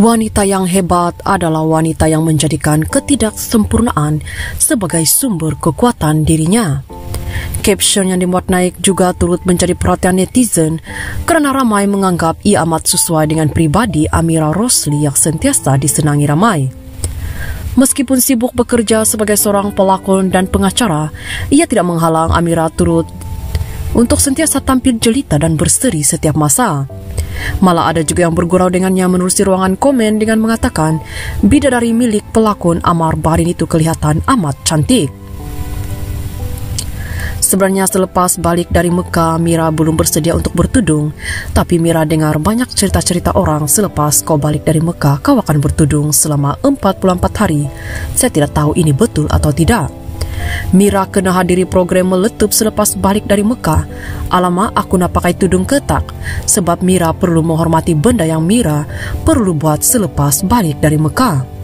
Wanita yang hebat adalah wanita yang menjadikan ketidaksempurnaan sebagai sumber kekuatan dirinya. Caption yang dimuat naik juga turut menjadi perhatian netizen kerana ramai menganggap ia amat sesuai dengan pribadi Amira Rosli yang sentiasa disenangi ramai. Meskipun sibuk bekerja sebagai seorang pelakon dan pengacara, ia tidak menghalang Amira turut untuk sentiasa tampil jelita dan berseri setiap masa. Malah ada juga yang bergurau dengannya menerusi ruangan komen dengan mengatakan bidadari milik pelakon Amar Barin itu kelihatan amat cantik. Sebenarnya selepas balik dari Mekah, Mira belum bersedia untuk bertudung. Tapi Mira dengar banyak cerita-cerita orang selepas kau balik dari Mekah, kau akan bertudung selama 44 hari. Saya tidak tahu ini betul atau tidak. Mira kena hadiri program meletup selepas balik dari Mekah. Alamak, aku nak pakai tudung ketak. Sebab Mira perlu menghormati benda yang Mira perlu buat selepas balik dari Mekah.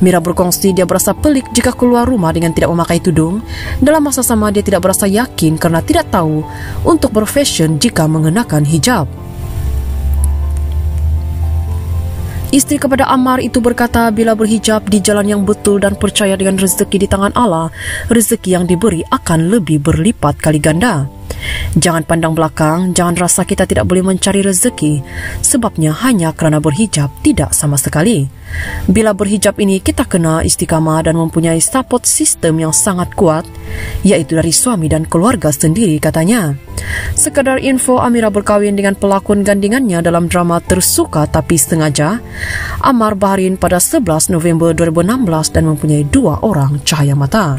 Mira berkongsi dia berasa pelik jika keluar rumah dengan tidak memakai tudung. Dalam masa sama dia tidak berasa yakin kerana tidak tahu untuk berfashion jika mengenakan hijab. Isteri kepada Ammar itu berkata bila berhijab di jalan yang betul dan percaya dengan rezeki di tangan Allah, rezeki yang diberi akan lebih berlipat kali ganda. Jangan pandang belakang, jangan rasa kita tidak boleh mencari rezeki sebabnya hanya kerana berhijab tidak sama sekali. Bila berhijab ini kita kena istiqamah dan mempunyai support system yang sangat kuat iaitu dari suami dan keluarga sendiri katanya. Sekadar info Amira berkahwin dengan pelakon gandingannya dalam drama Tersuka Tapi Sengaja Amar Bahrin pada 11 November 2016 dan mempunyai dua orang cahaya mata.